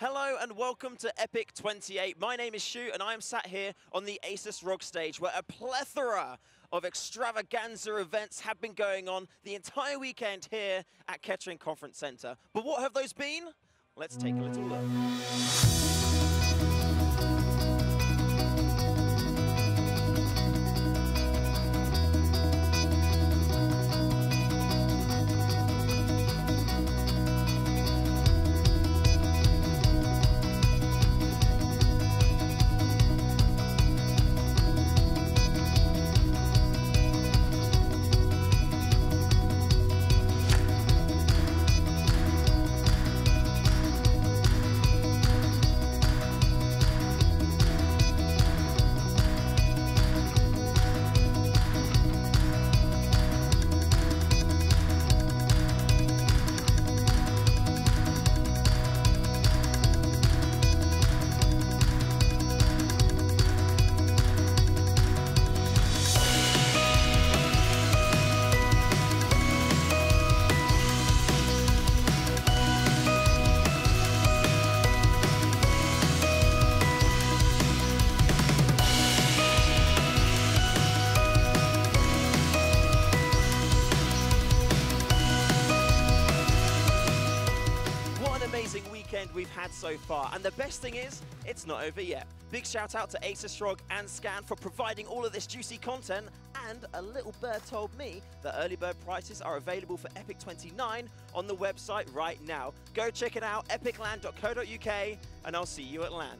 Hello and welcome to Epic 28. My name is Shu and I am sat here on the Asus ROG stage where a plethora of extravaganza events have been going on the entire weekend here at Kettering Conference Centre. But what have those been? Let's take a little look. Weekend we've had so far. And the best thing is, it's not over yet. Big shout out to Asus ROG and Scan for providing all of this juicy content. And a little bird told me that early bird prices are available for Epic 29 on the website right now. Go check it out, epiclan.co.uk, and I'll see you at LAN.